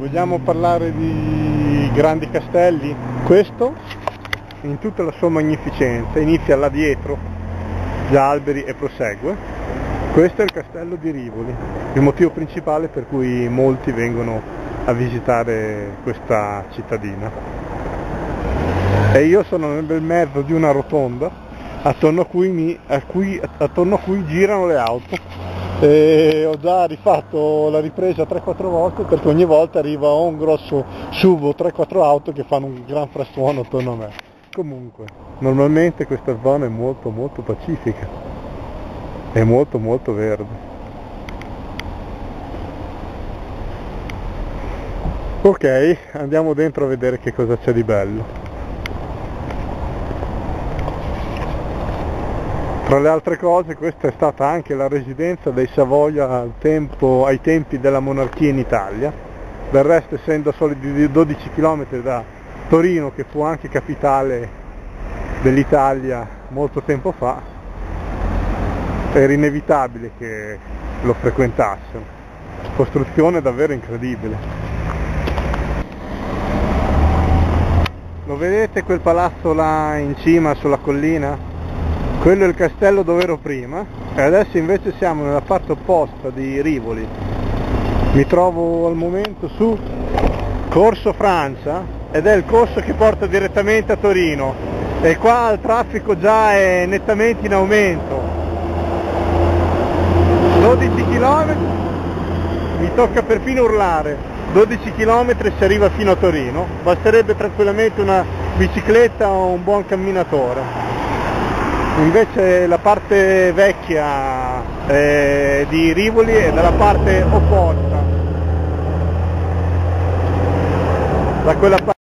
vogliamo parlare di grandi castelli? Questo, in tutta la sua magnificenza, inizia là dietro, gli alberi e prosegue. Questo è il castello di Rivoli, il motivo principale per cui molti vengono a visitare questa cittadina. E io sono nel bel mezzo di una rotonda attorno a cui, mi, a cui, attorno a cui girano le auto e ho già rifatto la ripresa 3-4 volte perché ogni volta arriva un grosso SUV o 3-4 auto che fanno un gran frastuono attorno a me. Comunque, normalmente questa zona è molto molto pacifica, è molto molto verde. Ok, andiamo dentro a vedere che cosa c'è di bello. Tra le altre cose questa è stata anche la residenza dei Savoia tempo, ai tempi della monarchia in Italia, del resto essendo solo di 12 km da Torino che fu anche capitale dell'Italia molto tempo fa, era inevitabile che lo frequentassero. Costruzione davvero incredibile. Lo vedete quel palazzo là in cima sulla collina? Quello è il castello dove ero prima e adesso invece siamo nella parte opposta di Rivoli. Mi trovo al momento su Corso Francia ed è il corso che porta direttamente a Torino e qua il traffico già è nettamente in aumento. 12 km mi tocca perfino urlare 12 km si arriva fino a Torino basterebbe tranquillamente una bicicletta o un buon camminatore invece la parte vecchia eh, di Rivoli è dalla parte opposta. Da quella parte